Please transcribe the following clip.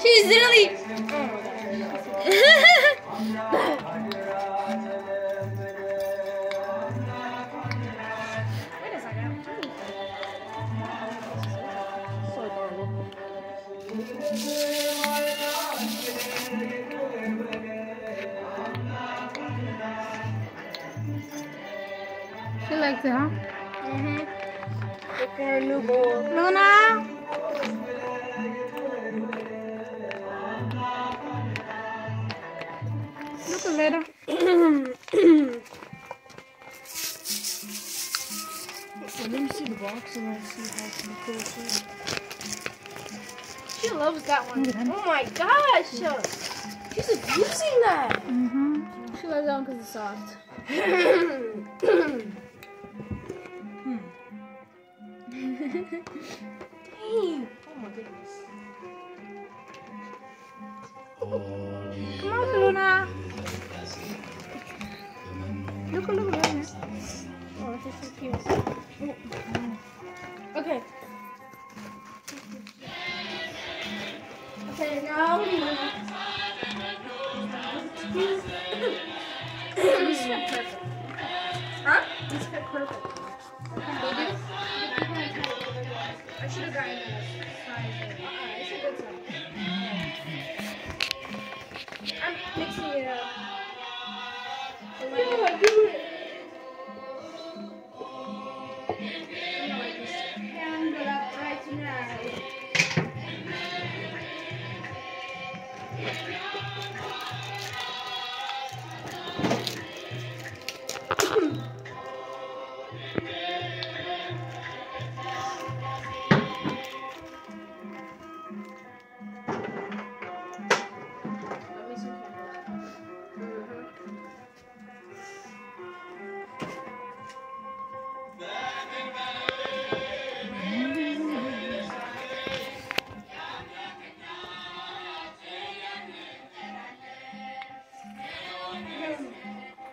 She's second. so adorable. She likes it, huh? Mm-hmm. Look a new bowl. Luna? Look at later. let me see the box and let's see how it's look closer. She loves that one. Look at him. Oh my gosh! She's abusing that. Mm-hmm. She loves that one because it's soft. Dang. Oh my goodness. Come on, Luna. Look, look, look. Oh, this is so cute. Oh. Okay. Okay, now we This fit perfect. Huh? Uh-uh, I'm mixing it up. Yeah, do it.